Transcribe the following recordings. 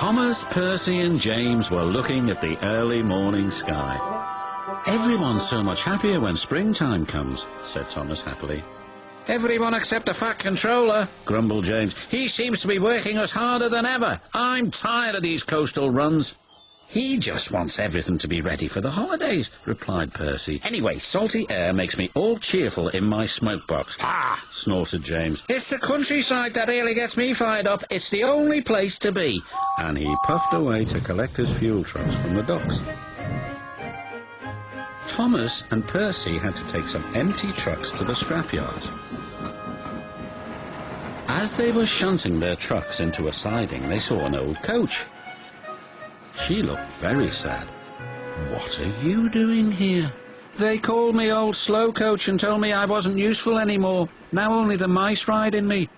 Thomas, Percy and James were looking at the early morning sky. Everyone's so much happier when springtime comes, said Thomas happily. Everyone except the Fat Controller, grumbled James. He seems to be working us harder than ever. I'm tired of these coastal runs. He just wants everything to be ready for the holidays, replied Percy. Anyway, salty air makes me all cheerful in my smoke box. Ha! snorted James. It's the countryside that really gets me fired up. It's the only place to be. And he puffed away to collect his fuel trucks from the docks. Thomas and Percy had to take some empty trucks to the scrapyards. As they were shunting their trucks into a siding, they saw an old coach. She looked very sad. What are you doing here? They called me old slow coach and told me I wasn't useful anymore. Now only the mice ride in me.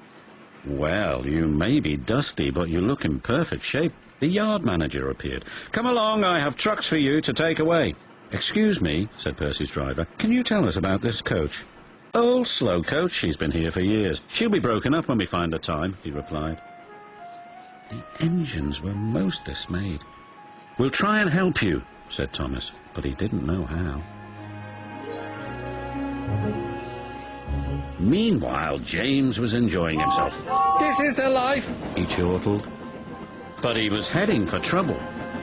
Well, you may be dusty, but you look in perfect shape. The yard manager appeared. Come along, I have trucks for you to take away. Excuse me, said Percy's driver. Can you tell us about this coach? Old slow coach, she's been here for years. She'll be broken up when we find the time, he replied. The engines were most dismayed. We'll try and help you, said Thomas, but he didn't know how. Meanwhile, James was enjoying himself. This is the life, he chortled. But he was heading for trouble.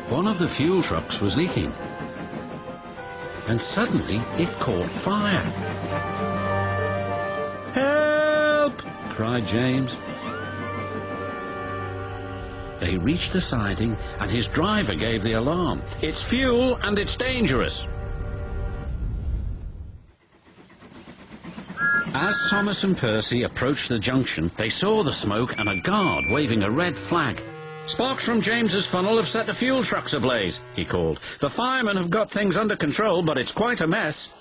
One of the fuel trucks was leaking. And suddenly it caught fire. Help! cried James. They reached the siding and his driver gave the alarm. It's fuel and it's dangerous. As Thomas and Percy approached the junction, they saw the smoke and a guard waving a red flag. Sparks from James's funnel have set the fuel trucks ablaze, he called. The firemen have got things under control, but it's quite a mess.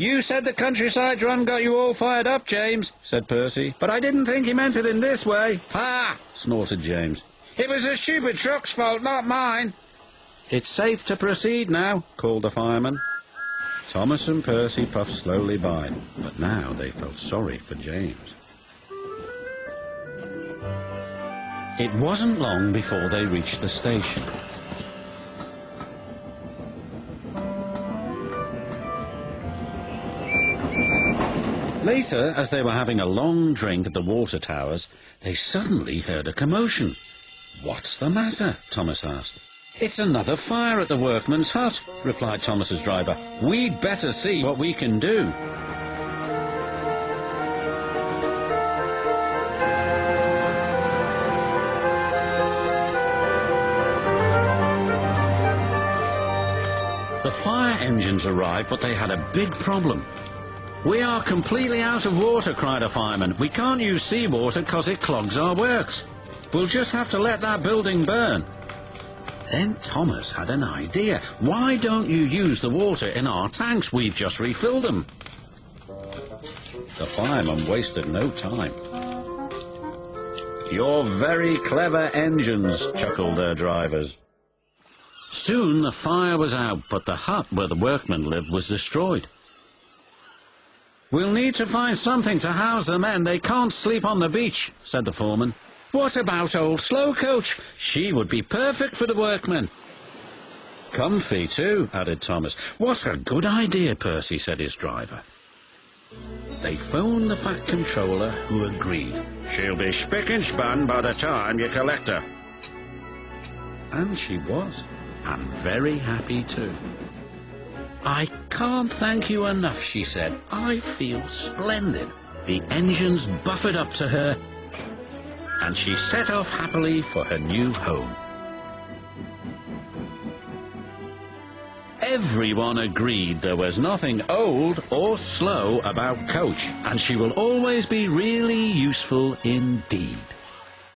You said the countryside run got you all fired up, James, said Percy. But I didn't think he meant it in this way. Ha! snorted James. It was the stupid truck's fault, not mine. It's safe to proceed now, called the fireman. Thomas and Percy puffed slowly by, but now they felt sorry for James. It wasn't long before they reached the station. Later, as they were having a long drink at the water towers, they suddenly heard a commotion. What's the matter? Thomas asked. It's another fire at the workman's hut, replied Thomas's driver. We'd better see what we can do. The fire engines arrived, but they had a big problem. We are completely out of water, cried a fireman. We can't use seawater because it clogs our works. We'll just have to let that building burn. Then Thomas had an idea. Why don't you use the water in our tanks? We've just refilled them. The fireman wasted no time. You're very clever engines, chuckled their drivers. Soon the fire was out, but the hut where the workmen lived was destroyed. We'll need to find something to house the men. They can't sleep on the beach, said the foreman. What about old Slow Coach? She would be perfect for the workmen. Comfy, too, added Thomas. What a good idea, Percy, said his driver. They phoned the Fat Controller, who agreed. She'll be spick and span by the time you collect her. And she was, and very happy, too. I can't thank you enough, she said. I feel splendid. The engines buffered up to her and she set off happily for her new home. Everyone agreed there was nothing old or slow about Coach, and she will always be really useful indeed.